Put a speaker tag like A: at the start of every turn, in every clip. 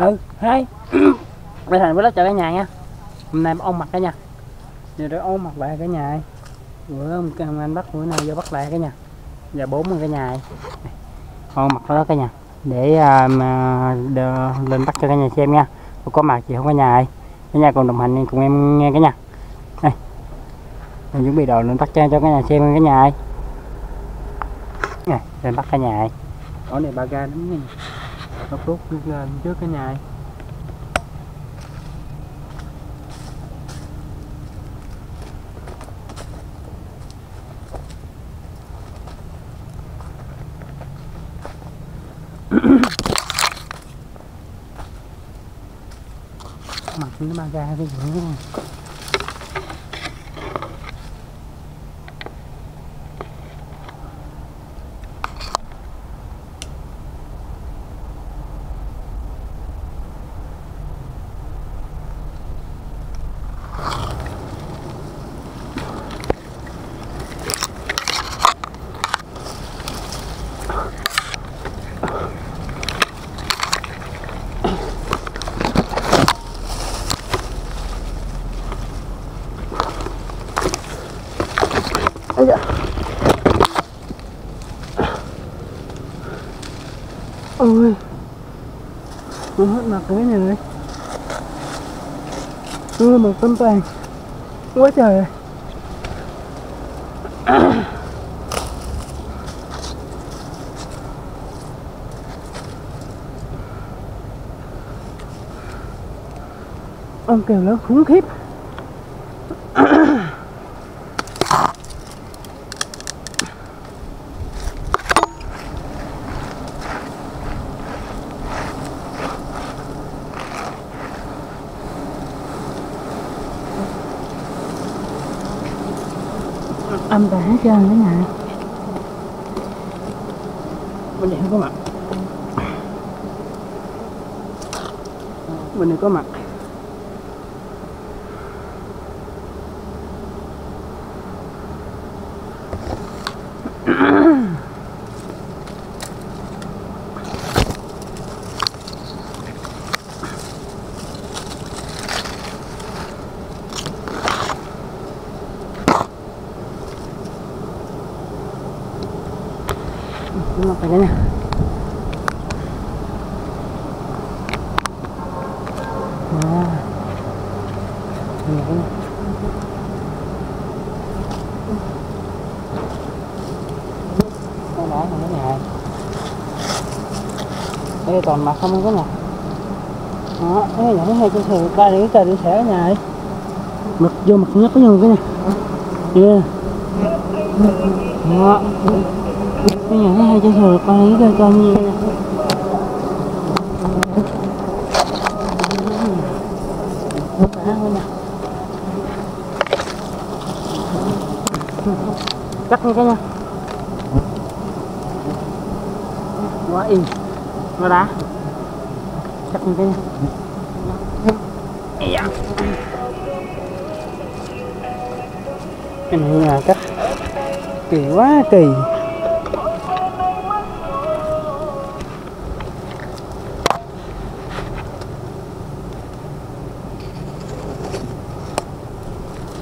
A: ừ hai bây thành với lớp chào cả nhà nha. Hôm nay ông mặc cả nhà. Giờ để ông mặc lại cả nhà bữa ông anh bắt bữa nay vô bắt lại cả nhà. Giờ bốn cả nhà ông mặc đó cả nhà. Để à, mà uh, lên bắt cho cả nhà xem nha. Có mặt gì không cả nhà ơi? Cả nhà còn đồng hành cùng em nghe cả nhà. Đây. Mình chuẩn bị đồ lên bắt cho cho cả nhà xem cả nhà ơi. Này lên bắt cả nhà ơi. Ở này ba ga đúng nha góc rút lên trước cái nhà. Mặt nó ba ra cái gì cứ hết mặt cái này đấy cứ một tấm toàn Quá trời. Ông kêu nó khủng khiếp. Âm tàn hết trơn đó nè. Bên này không có mặt. Bên này có mặt có mặt rồi cả nhà à. Này cả nhà. Có đá này nhà đây toàn mặt không có nhà đó, cái này hay cho thường ba để cái đi xẻ ở nhà ấy. Mặt, vô mặt nhất cái nhiều cái này. Chưa đó. Cái nhà nó hay cho thường ba để cái coi như nè này. cắt như cái nha. Quá in nó đá. Cắt nha cái da. cái này là cắt kỳ quá kỳ.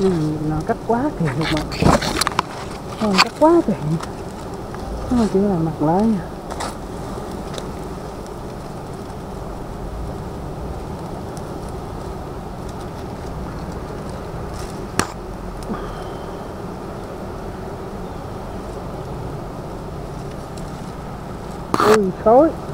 A: Ừ, nó cắt quá kỳ mà. Không cắt quá kỳ. Nó chỉ là mặt lái nha what do you call it?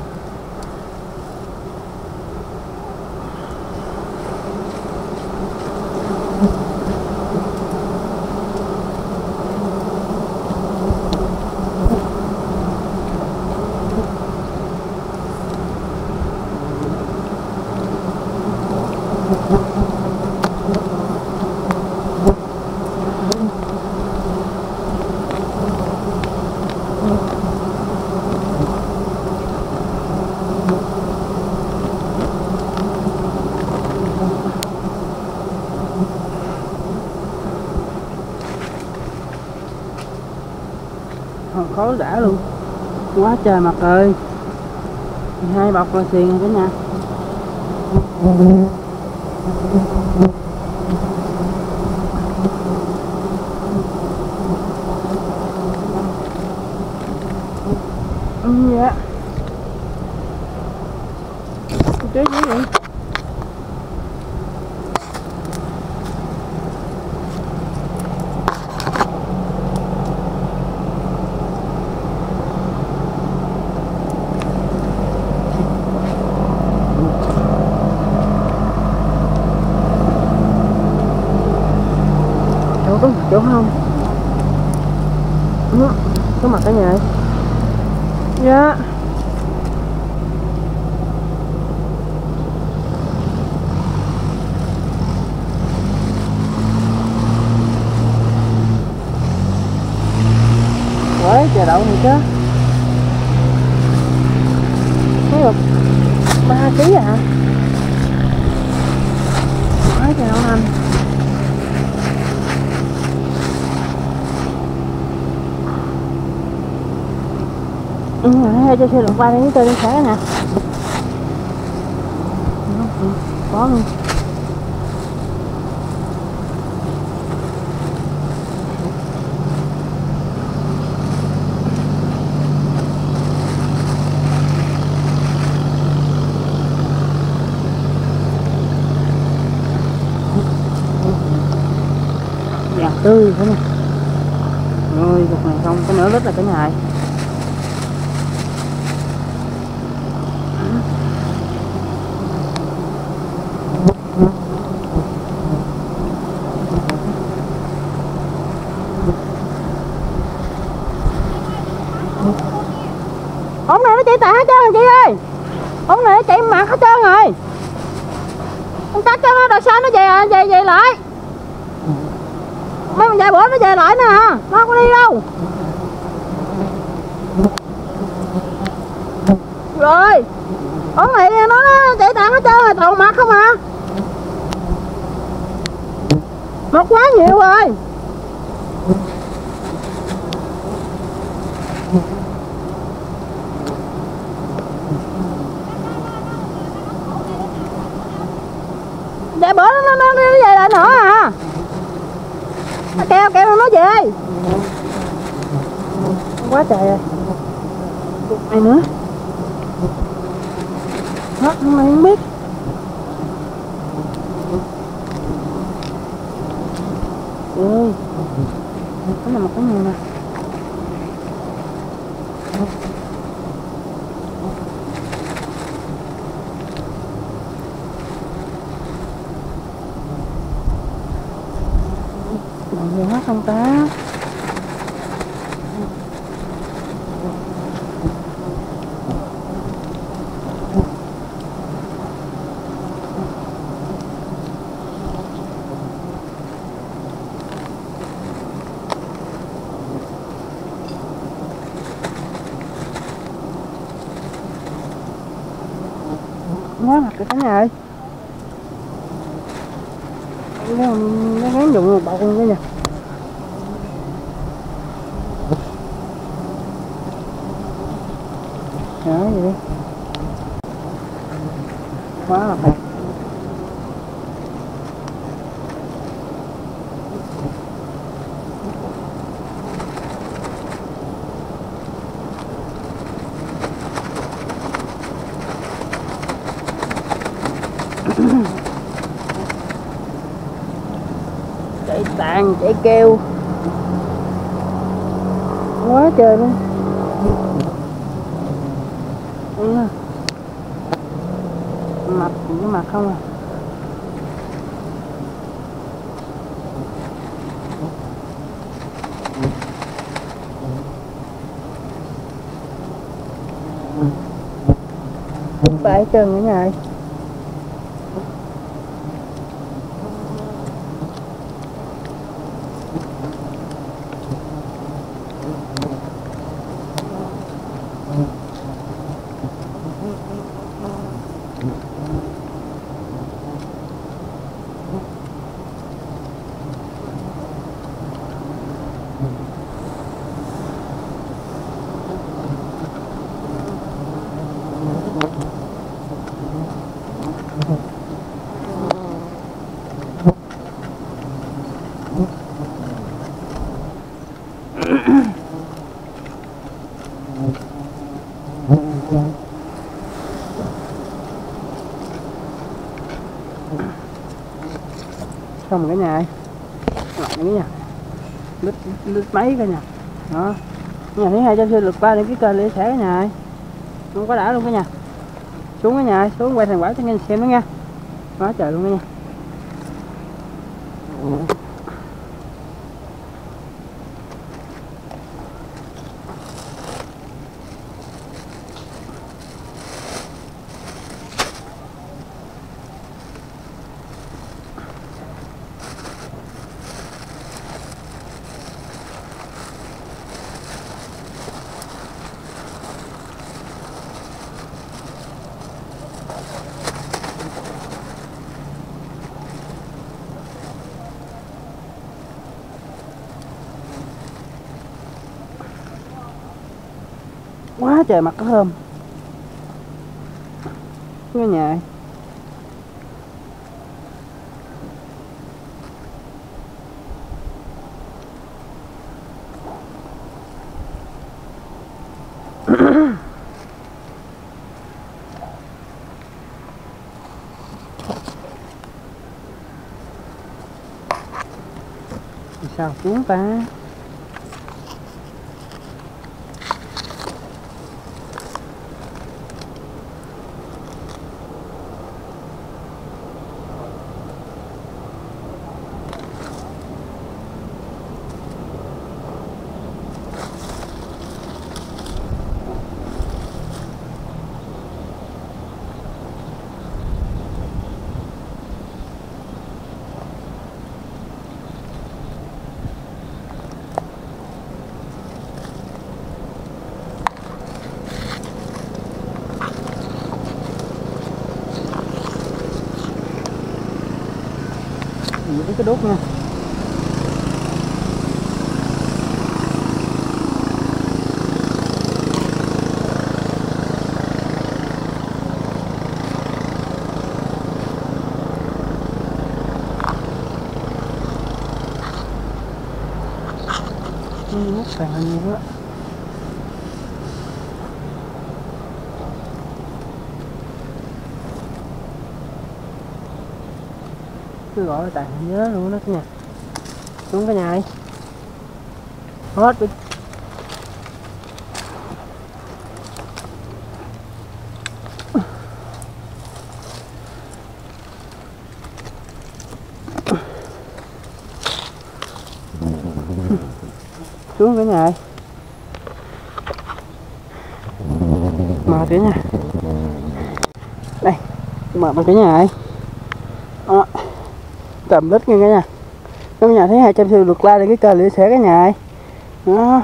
A: Quá trời mặt ơi. Hai bọc là xiền cả nhà chỗ không? Ừ, có mặt cả nhà ấy. dạ. Quá trời đậu này chứ Thấy được 3 kg à Quá trời đậu anh cho xe lượng qua đây với tôi đi xả nè. Có luôn. Tươi thế này. Rồi cục này xong cái nửa lít là cái ngày. Chạy tạ hết trơn rồi chị ơi. Ông này chạy mặt hết trơn rồi. Ông tắt cho nó đợt sau nó về à, về về lại? Mấy con vài bữa nó về lại nè nó không có đi đâu. Rồi ông này nó, chạy tàn hết trơn rồi toàn mặt không à. Mặt quá nhiều rồi Dạ bữa nó, nó, nó, nó về lại nữa à Nó kêu kêu nó về Quá trời rồi Cục này nữa? Hết không ai không biết Trời ơi Cái này một cái này nè Còn gì hết không ta nó mặt cái nhà ơi nó, nó gắn dụng một bọc luôn cái nhà đó vậy đi quá là đẹp chạy tàn chạy kêu. Quá trời luôn ừ. mặt cũng mặt không à bãi chân ở nhà xong cái nhà ấy, lại cái nhà. Lít lít mấy cái nhà. Đó. Nhà thứ hai trăm sư lượt qua để cái kênh để xẻ cái nhà ấy, không có đã luôn cái nhà xuống cái nhà xuống quay thành quả cho nghe xem nó nha. Quá trời luôn đó nha. Ừ. quá trời mặt có thơm cái nhà sao xuống ta những cái đốt nha nước sàn nhiều quá. Cứ gọi tài nhớ luôn đó cả nhà xuống cái nhà đi hết đi. Xuống cái nhà ơi mệt cả nhà đây mệt bằng cái nhà ấy cầm lít nha. Cả nhà cả nhà thấy hai trăm sư lượt like thì cái kênh để sẽ cả nhà ơi. Đó.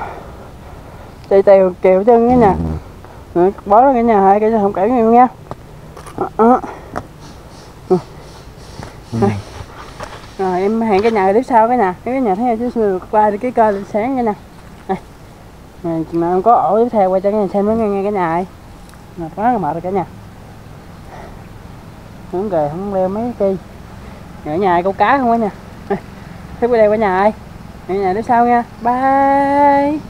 A: Tay tèo kèo chân cả nhà rồi, bó ra cả nhà hai cái không cãi nhau nha. Đó, đó. Đây. rồi em hẹn cái nhà tiếp sau cái nhà cái nhà thấy hai trăm sư lượt like thì cái kênh để sáng cái nè. Rồi, chừng nào em có ổ tiếp theo quay cho cái nhà xem nó nghe nghe cái nhà ơi. Mà quá là mệt rồi cả nhà. Không kề không leo mấy cây ở nhà ai câu cá không á nha? Thế quay đây qua nhà ai? Ở nhà đến sau nha. Bye.